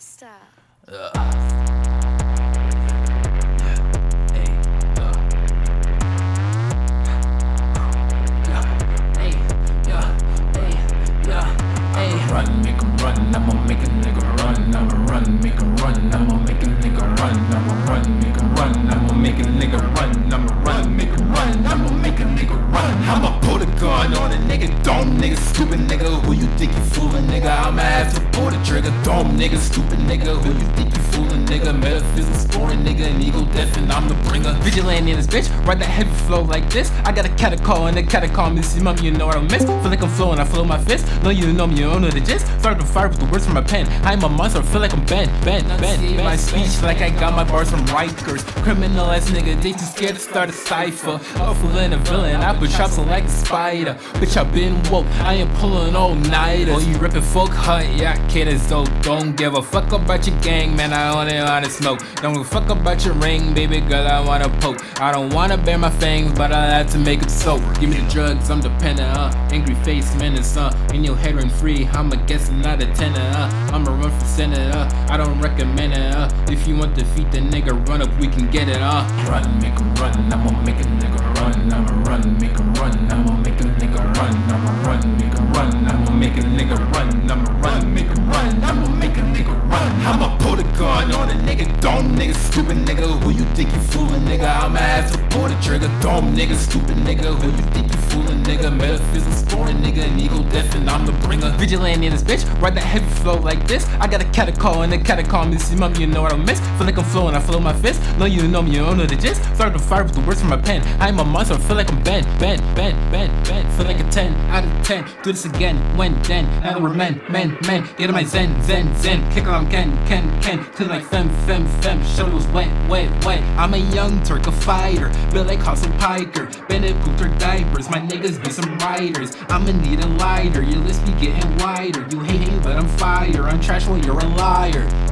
Yeah. Hey. Run, make run, I'ma make a nigga run, I'ma run, make run, I'ma make a nigga run, I'ma run, run, I'ma make a nigga run, gun on a nigga, dumb nigga, stupid nigga, who you think you fooling, nigga, I'ma have to pull the trigger, dumb nigga, stupid nigga, who you think you fooling, nigga, metaphysics scoring, nigga, and ego death, and I'm the bringer. Vigilante in this bitch, ride that heavy flow like this. I got a catacall and a catacall, Missy mom, you know what I miss. Feel like I'm flowing, I flow my fist. No, you know me, you don't know the gist. Start to fire with the words from my pen. I'm a monster, feel like I'm bent, bent, bent. bent. My speech like I got my bars from Rikers. Criminal ass nigga, they too scared to start a cipher. Awful and a villain, I put chops on like a spider. Bitch, I been woke, I ain't pulling all nighters. Oh, you ripping folk hut, yeah, kid is dope. Don't give a fuck about your gang, man, I only wanna smoke. Don't give a fuck about your ring, baby girl, I wanna poke. I don't wanna bear my fangs, but I had to make it so. Give me the drugs, I'm dependent, uh. Angry face, menace, uh. In your head rent free, I'm a guessing not a tenant, uh. I'ma run for senate, uh. I don't recommend it, uh. If you want to defeat the nigga, run up, we can get it, uh. Run, make 'em run, I'ma make a nigga run, I'ma run, make 'em run, I'ma make a nigga run, I'ma run, make 'em run, I'ma make a nigga run, I'ma pull the gun on a nigga, dumb nigga, stupid nigga, who you think you fooling, nigga, I'ma have to pull the trigger, dumb nigga, stupid nigga, who you think you fooling, nigga, metaphysics scoring, nigga, and ego death, and I'm. Vigilante in this bitch, ride that heavy flow like this. I got a catacall and a catacall, Missy mom, you know what I miss. Feel like I'm flowing, I flow my fist. No, you know me, you don't know the gist. Start to fire with the words from my pen. I'm a monster, feel like I'm bent, bent, bent, bent, bent. Feel like a 10 out of 10. Do this again, when, then. That we're men, men, men. Get in my zen, zen, zen. Kick on Ken, Ken, Ken. Cause like fem, fem, fem. Shoulders wet, wet, wet. I'm a young Turk, a fighter. Built like Hustle Piker. Bennett pooped her diapers. My niggas be some riders. I'ma need a lighter. Your list be getting wider. You hate me, but I'm fire. I'm trash while you're a liar.